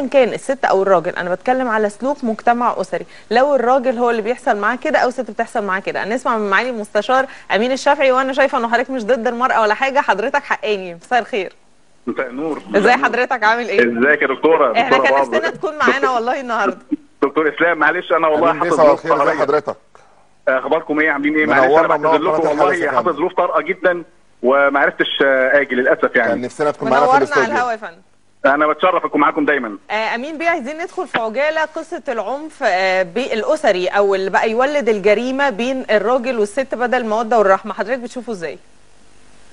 ايا كان الست أو الراجل أنا بتكلم على سلوك مجتمع أسري. لو الراجل هو اللي بيحصل معاه كده أو الست بتحصل معاه كده. هنسمع من معالي المستشار أمين الشافعي وأنا شايفة إنه حضرتك مش ضد المرأة ولا حاجة حضرتك حقاني. مساء الخير. مساء النور. ازي حضرتك؟ عامل إيه؟ إزيك يا دكتورة؟ إحنا كان. نفسنا تكون معانا والله النهارده. دكتور إسلام معلش أنا والله حاطط ظروف. حضرتك؟ أخباركم إيه؟ عاملين إيه؟ معلش أنا بعتذر لكم والله حاطط. ظروف طارئة جدا وما عرفتش آجي للأسف كان يعني نفسنا تكون معانا في منورنا على الاستوديو. الهوا يا فندم. أنا بتشرف اكون معاكم دايما. آه، أمين بيه عايزين ندخل في عجالة قصة العنف آه، الاسري أو اللي بقى يولد الجريمة بين الراجل والست بدل الموده والرحمة. حضرتك بتشوفه إزاي؟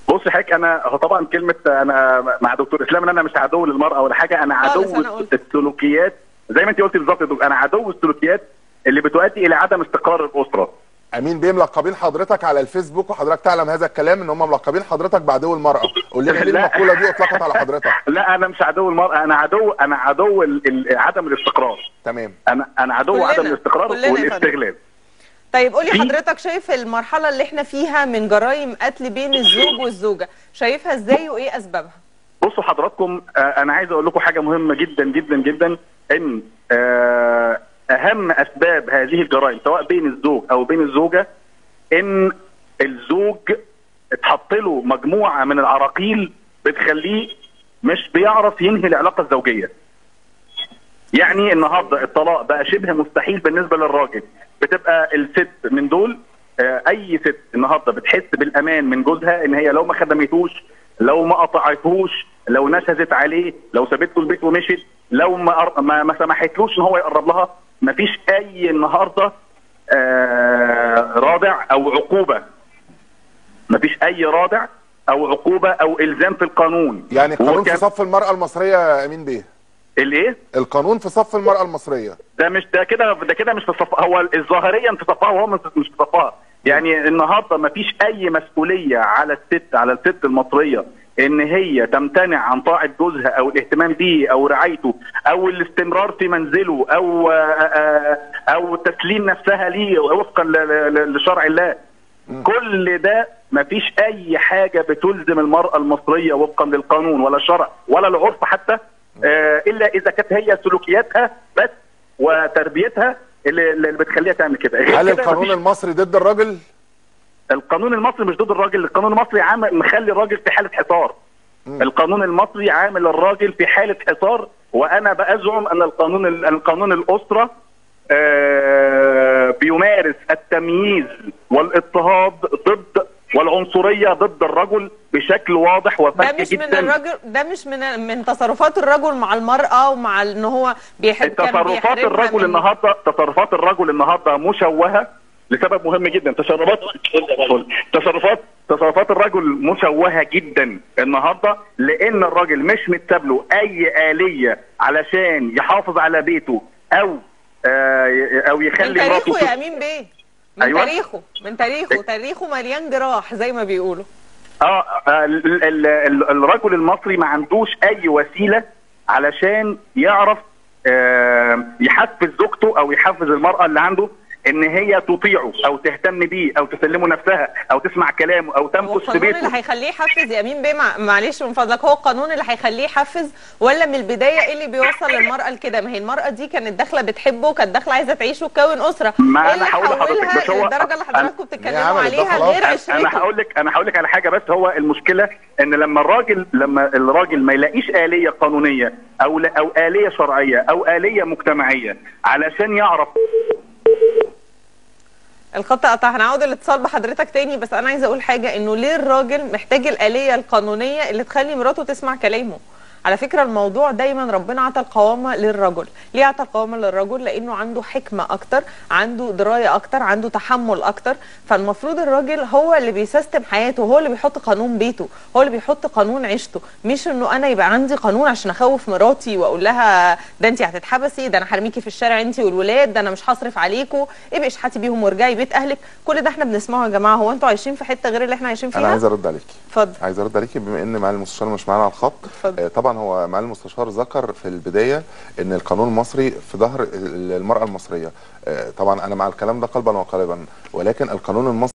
بص حضرتك أنا هو طبعا كلمة أنا مع دكتور إسلام إن أنا مش عدو للمرأة ولا حاجة أنا عدو. السلوكيات. زي ما أنت قلتي بالظبط يا دكتور، أنا عدو السلوكيات اللي بتؤدي إلى عدم استقرار الأسرة. أمين بيه ملقبين حضرتك على الفيسبوك وحضرتك تعلم هذا الكلام إن هم ملقبين حضرتك بعدو المرأة. قول لنا ليه لا. المقولة دي أطلقت على حضرتك لا أنا مش عدو المراه أنا عدو أنا عدو عدم الاستقرار تمام أنا أنا عدو كلنا. عدم الاستقرار. والاستغلال طيب قولي حضرتك شايف المرحلة اللي إحنا فيها من جرائم قتل بين الزوج والزوجة شايفها إزاي وإيه أسبابها بصوا حضراتكم آه، أنا عايز أقول لكم حاجة مهمة جدا جدا جدا إن آه، أهم أسباب هذه الجرائم سواء بين الزوج أو بين الزوجة إن الزوج له مجموعة من العراقيل بتخليه مش بيعرف ينهي العلاقة الزوجية. يعني النهارده الطلاق بقى شبه مستحيل بالنسبة للراجل. بتبقى الست من دول آه، أي ست النهارده بتحس بالأمان من جوزها إن هي لو ما خدمتوش لو ما قطعتهوش لو نشزت عليه لو سابته البيت ومشت لو ما ما, ما سمحتلوش إن هو يقرب لها. مفيش أي النهارده آه، رادع أو عقوبة مفيش أي رادع أو عقوبة أو إلزام في القانون. يعني قانون في صف المرأة المصرية يا أمين بيه؟ الإيه؟ القانون في صف المرأة المصرية. ده مش ده كده ده كده مش في صف هو الظاهريا في صفها وهو مش في صفها. يعني النهارده ما فيش أي مسؤولية على الست على الست المصرية إن هي تمتنع عن طاعة جوزها أو الاهتمام به أو رعايته أو الاستمرار في منزله أو أو تسليم نفسها ليه وفقا لشرع الله. كل ده ما فيش أي حاجة بتلزم المرأة المصرية وفقا للقانون ولا الشرع ولا العرف حتى آه، إلا إذا كانت هي سلوكياتها بس وتربيتها اللي, بتخليها تعمل كده. هل القانون المصري ضد الراجل؟ القانون المصري مش ضد الراجل القانون المصري عامل مخلي الراجل في حالة حصار. القانون المصري عامل الراجل في حالة حصار وأنا بأزعم أن القانون القانون الأسرة آه، بيمارس التمييز والإضطهاد ضد والعنصرية ضد الرجل بشكل واضح ده وفج مش من جدا. الراجل ده مش من من تصرفات الرجل مع المرأة ومع إن هو بيحب تصرفات الرجل النهارده تصرفات الرجل النهارده مشوهة لسبب مهم جدا. تصرفات تصرفات تصرفات الرجل مشوهة جدا النهارده لأن الراجل مش متساب له أي آلية علشان يحافظ على بيته أو آه أو يخلي تاريخه مراته يا أمين بيه. من أيوة. تاريخه من تاريخه تاريخه مليان جراح زي ما بيقولوا آه آه، ال- ال- ال- الرجل المصري ما عندوش أي وسيلة علشان يعرف آه، يحفز زوجته أو يحفز المرأة اللي عنده إن هي تطيعه أو تهتم بيه أو تسلمه نفسها أو تسمع كلامه أو تمكث في القانون بيته اللي هيخليه يحفز يا أمين بيه؟ مع- معلش من فضلك هو القانون اللي هيخليه يحفز ولا من البداية إيه اللي بيوصل للمرأة لكده؟ ما هي المرأة دي كانت داخلة بتحبه وكانت داخلة عايزة تعيش وتكون أسرة. ما أنا اللي هقول لحضرتك، بس هو- للدرجة اللي أنا- حضراتكم بتتكلموا عليها. غير أنا عشرته هقول لك أنا هقول لك على حاجة بس هو المشكلة إن لما الراجل لما الراجل ما يلاقيش آلية قانونية أو أو آلية شرعية أو آلية مجتمعية علشان يعرف الخط قطع هنعود الاتصال بحضرتك تاني بس أنا عايزة أقول حاجة إنه ليه الراجل محتاج الآلية القانونية اللي تخلي مراته تسمع كلامه؟ على فكرة الموضوع دايما ربنا عطى القوامة للرجل. ليه عطى القوامة للرجل؟ لأنه عنده حكمة أكتر عنده دراية أكتر عنده تحمل أكتر. فالمفروض الراجل هو اللي بيسيستم حياته هو اللي بيحط قانون بيته هو اللي بيحط قانون عيشته. مش إنه أنا يبقى عندي قانون عشان أخوف مراتي وأقول لها ده انت هتتحبسي ده أنا هرميكي في الشارع انت والولاد ده أنا مش هصرف عليكم ابقي اشحتي بيهم وارجعي بيت أهلك. كل ده إحنا بنسمعه يا جماعة. هو أنتوا عايشين في حتة غير اللي إحنا عايشين فيها؟ أنا عايز أرد عليكي. اتفضل. عايز أرد عليكي بما إن معالي المستشار مش معانا على الخط. اتفضل. آه، طبعا هو معالي المستشار ذكر في البداية إن القانون المصري في ظهر المرأة المصرية. آه، طبعا أنا مع الكلام ده قلبا وقالبا ولكن القانون المصري